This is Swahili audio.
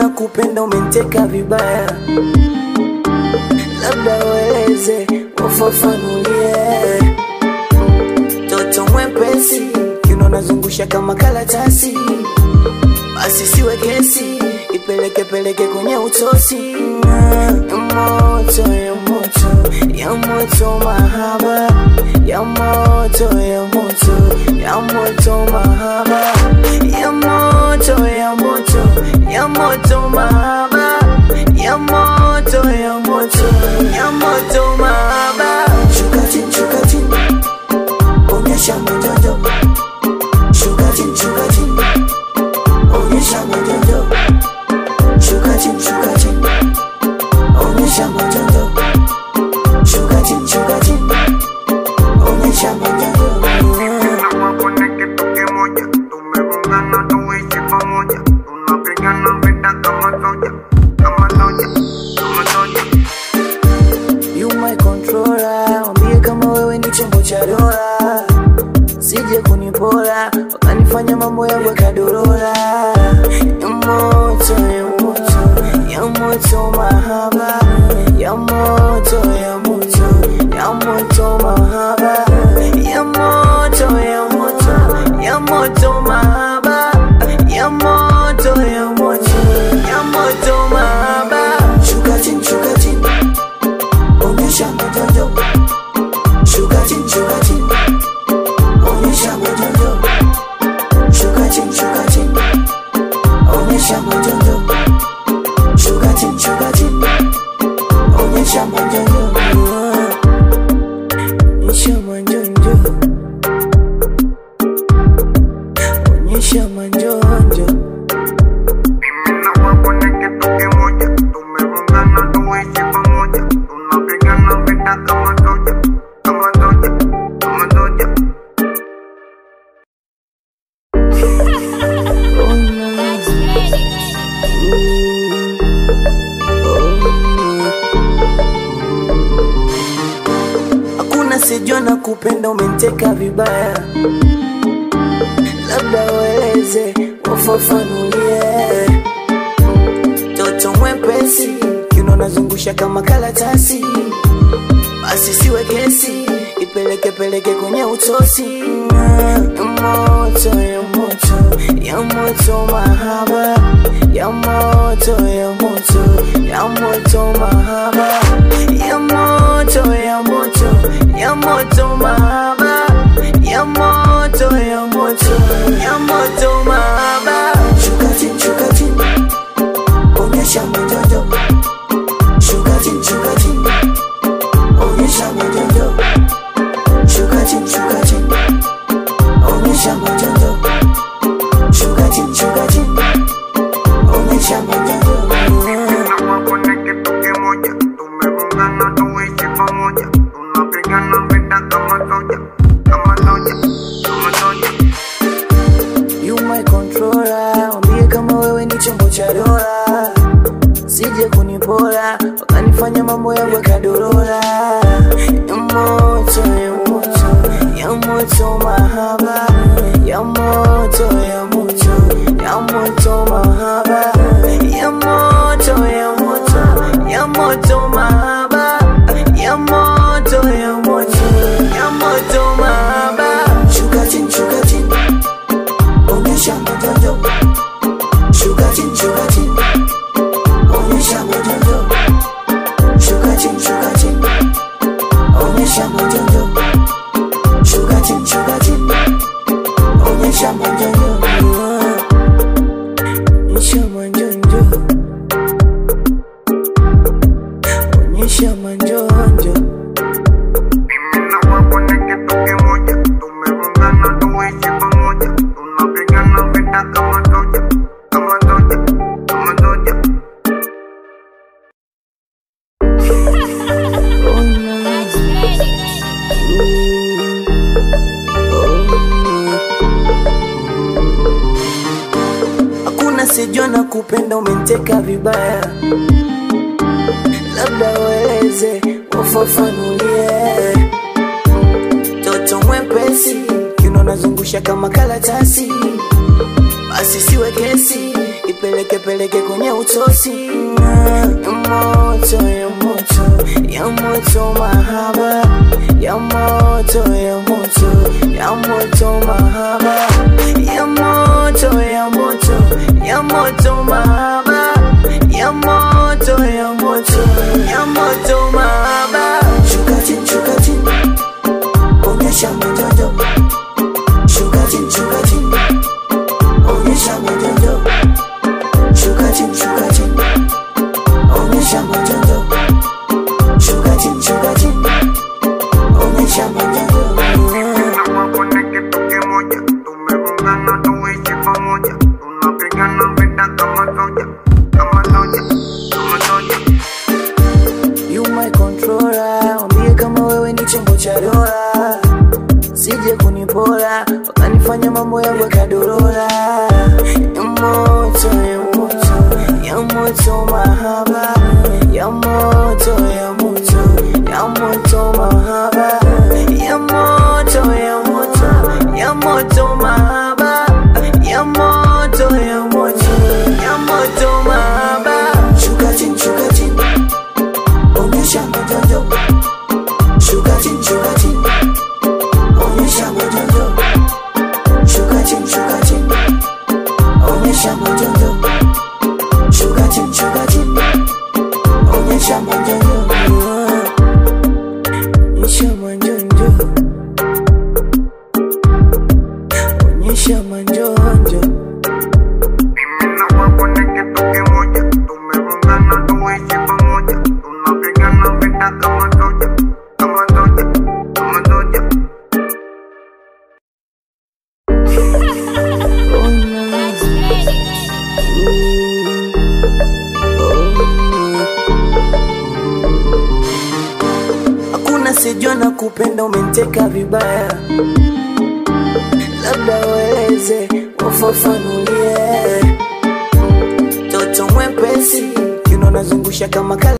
na kupenda umeniteka vibaya, labda ueleze ufafanulie. Toto mwepesi kiuno nazungusha kama karatasi, basi siwe kesi, ipeleke peleke kwenye utosi. Moto ya moto ya moto mahaba ya moto ya moto ya moto mahaba ya moto ya moto moto mahaba ya moto ya moto. Ya moto mahaba shuka chini shuka chini onyesha mojojo shuka chini shuka mambo yangu. Ya moto ya moto ya moto mahaba. Ya moto ya moto ya moto mahaba. Ya moto ya moto ya moto mahaba tú me ganas, tú hice pamoya, tú no pegana, venda kama soya, kama. Hakuna sijua na kupenda umenteka vibaya, labda ueleze ufafanulie. Toto mwepesi kiuno nazungusha kama karatasi, basi siwe kesi, ipeleke peleke kwenye utosi. Moto ya moto ya moto mahaba ya moto ya moto ya moto mahaba ya moto ya moto ya moto mahaba ya moto ya moto ya moto mahaba ya moto ya moto ya moto mahaba Umeenda umenteka vibaya, labda weze ufafanulie. Toto mwepesi, kino nazungusha kama karatasi, basi siwe kesi, ipeleke peleke kwenye utosi. Moto ya moto ya moto mahaba ya moto ya moto ya moto mahaba ya moto Oh, maana sijua na kupenda umenteka vibaya, labda ueleze ufafanulie, toto mwepesi, kino nazungusha kama kala